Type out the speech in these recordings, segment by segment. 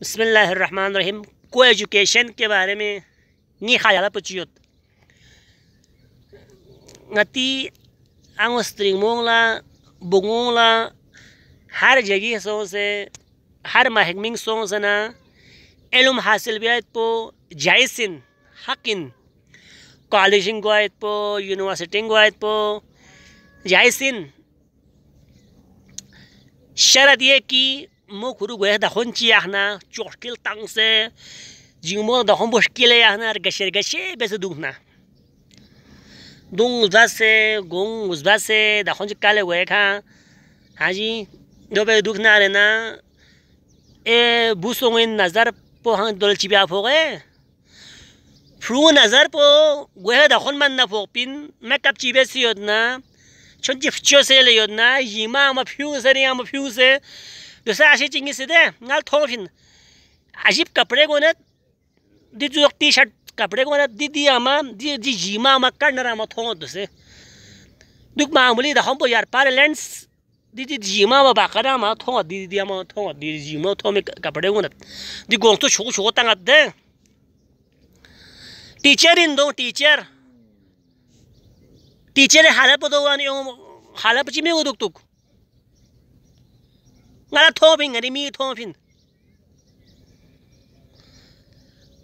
بسم اللہ الرحمن الرحیم۔ کو ایجوکیشن کے بارے میں نی خیال پچیوت نتی انگو سترنگمون لا بگون لا ہر جگہ سو سے، ہر محکمنگ سو سنا علم حاصل بیت پو، جائسن، حقن۔ کالجنگ گوائت پو یونیورسٹنگ گوائت پو، جائسن۔ شرط یہ کی مو خورو گوه دخون چی احنا چوشکل تانسه جیمو دخون بشکل احنا گشر گشه بس دونا دون وزبسه گون وزبسه دخون چی کاله گوه کان هاجی دو به دونا ای بوسون نظر پو هن دول چی بیا فوقه فرو نظر پو گوه دخون من نفوق پین مکب چی بسی یاد نه چون جفچو سه لیاد یما اما فیو سری اما فیو دوسرا اشی چنگی سیده نال تھوفین عجیب کپڑے کو نت دی جو ٹی شرٹ کپڑے کو نت دی دی اما دی دی جیما اما کرنر اما تھو دوسے دک معمولی دا ہم بو یار پار لینس دی دی جیما اما باقرا اما تھو دی دی اما تھو دی جیما تھو میں کپڑے کو نت دی گونگ تو چھو چھو تنگت دے ٹیچر ان دو ٹیچر ٹیچر حالت پہ دو وانی حالت چی میں وہ دک 俺脱贫，俺的米脱贫。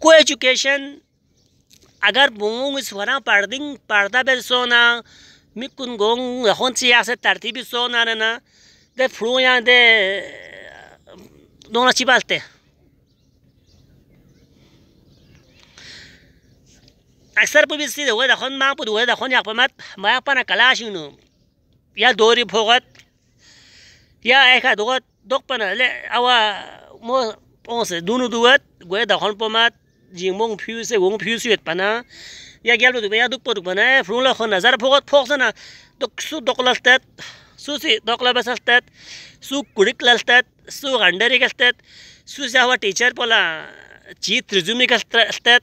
کو ایجوکیشن اگر بونگ سونا پردنگ سونا مکن گونگ ہون سیاست سونا دے فلو یا دے دونوں اکثر پو بیسی دے ہوئے دخون ماں پو دوئے دخون یک پا مایا پانا کلاشنو یا دوری بھوگت یا ایک دوگت دک پنا لے آ سے دونوں دوںت گوے دکھن پمات پھینو سے ونگ پھینو سیت پنا یا گیلپ یا دکھ پوپنا اے فرون لکھو نظر پھوکت پھوک سنا سو ڈکل لستت سو سی سے لبس بستا سو کڑک لستا سو اڈری کستا سو سے ٹیچر پولا چیت رجوم کیستا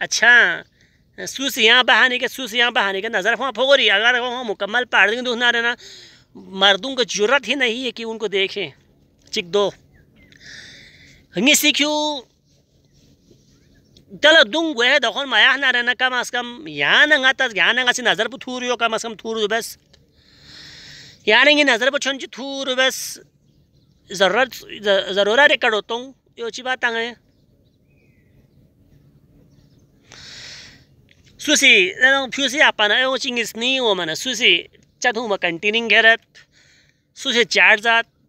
اچھا سو سے یہاں بہانے کے سو سے یہاں بہانی کے نظر پہ پھوکوری اگر وہ مکمل پہاڑ دہنا رہے نا مردوں کو جرت ہی نہیں ہے کہ ان کو دیکھیں chikdo ngi sikyu دل دنگ گوے دخون مایا نہ رہنا کم از کم یہاں نہ گا تس یہاں نہ گا سی نظر پہ تھور یو کم از کم تھور بس یہاں نہ نظر پہ چھن چی تھور بس ضرورت ضرورہ ریکارڈ ہوتا ہوں یہ اچھی بات آگے سوسی فیوسی آپ نا وہ چنگس نہیں ہو منا سوسی چت ہوں میں کنٹیننگ گیرت سوسی چار ذات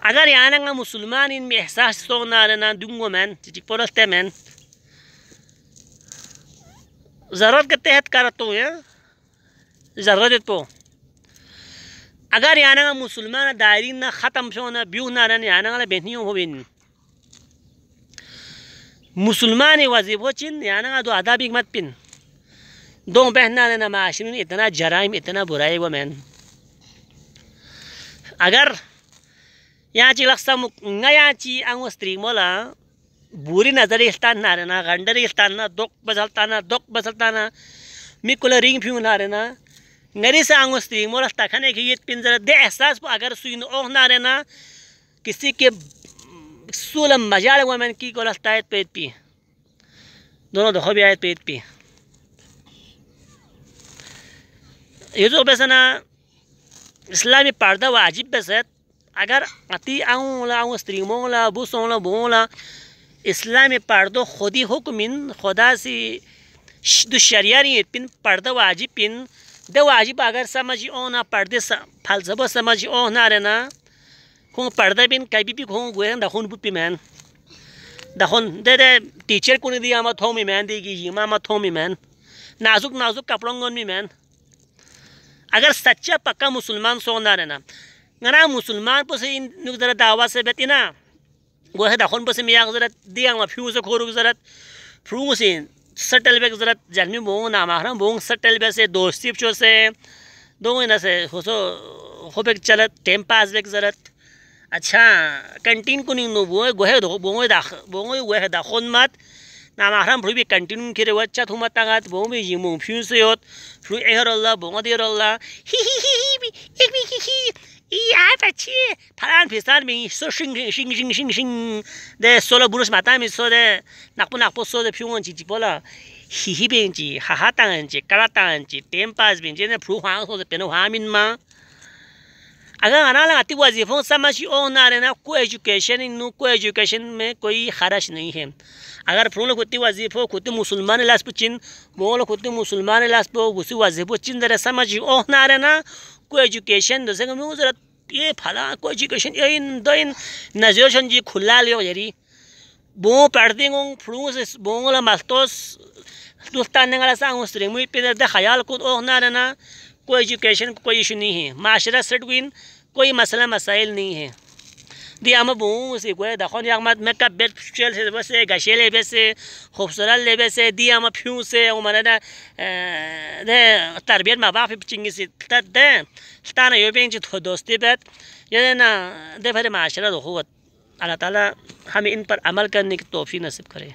اگر یعنی مسلمان این می احساس تو نارنان دونگو من چیچک پرستے من. ضرورت کے تحت کرتا ہوں یا ضرورت پو اگر یعنی مسلمان دائرین نا ختم شو نا بیو نارن یعنی بہنیوں ہو بین. مسلمان وظیفو چین یعنی دو عذاب حکمت پین دو بہنا نا معاشرین اتنا جرائم اتنا برائی و من. اگر یہاں چی لکھ سمک نگا یہاں چی آنگو استری مولا بوری نظری نارینا غندر اسٹان نا دک بزلتا نا دک بزلتا نا می کو ریگ یہ پنزر دے احساس اگر سوئند اوہ نہارے نا کسی کے سولم مجال ومن کی کل ستایت پیت پی دونوں دخو بھی آیت پیت پی یہ تو بسنا اسلامی پردہ واجب بسیت اگر اتی آؤں لا، آؤں استریموں لا بوسوں لا بوں لا، اسلام پردو خودی حکمین خدا سی دو شریعی پن، پردو واجب پن۔ دو واجب اگر سمجھی اونا پردے فلسفہ سمجھی او نا رنا کھون پردہ پن کبھی بھی کھون گوے دخون بو پی مین دخون، دے دے ٹیچر کو نہیں دیا مت ہومی مین دی گی یما مت ہومی مین نازک نازک کپڑوں گون می مین اگر سچا پکا مسلمان سو نہ رہنا۔ Ngana musulman po sa nugdara dawa sa betina. گوہ دخون بس میں ضرورت دیا ما پھیو سے کھورو ضرورت پھرو سے سٹل بیک ضرورت جلمی بونگ نا محرم بونگ سٹل بیک سے دوستی پچو سے دو نہ سے خوصو خو بیک چلت ٹیم پاس بیک ضرورت اچھا کنٹین کو نہیں نو بوئے گوہ دو بونگ داخ بونگ گوہ دخون مات نا محرم پھرو بھی کنٹین کی روچا تھو مت تاغات بونگ بھی جیمو پھیو سے ہوت پھرو اہر اللہ بونگ دیر اللہ ہی ہی ہی ہی ایک بھی ہی ہی یه چی پرن پیستر می سو شینگ شینگ شینگ شینگ شینگ ده سولا بروش مدن می سو ده نقبو نقبو سو ده پیون چی چی بالا هی هی بینجی ها ها تانجی کرا تانجی تیم پاس بینجی نه پرو هان سو ده پنو هامین ما اگر انا لگا تی وظیفه سمشی او ناره نه کو ایجوکیشن نو کو ایجوکیشن میں کوئی خرچ نہیں ہے اگر پرون کتی وظیفه کتی مسلمان لاس پچین مول کتی مسلمان لاس پو وسی وظیفه چین در سمشی او ناره نه کوئی ایجوکیشن دوسرے سنگ میں ضرورت یہ پھلا کوئی ایجوکیشن یہ دو ان نظریشن جی کھلا لیو جری بو پڑھتی گوں پھرون سے بو لا مستوس دوستان نگلا سانگ سرنگ مئی پہ دے خیال کو او نہ رہنا کوئی ایجوکیشن کوئی ایشو نہیں ہے معاشرہ سٹ گوین کوئی مسئلہ مسائل نہیں ہے دی اما بون سی گوی دخون یک مد میک اپ بیت چل سے بس لی بس خوبصورت لی بس دی اما پیون سے او منه ده تربیت ما باف پچنگی سی تد ده ستانا یو بین چ دوستی بیت یہ نا دے پر معاشرہ دو خوت اللہ تعالی ہمیں ان پر عمل کرنے کی توفیق نصیب کرے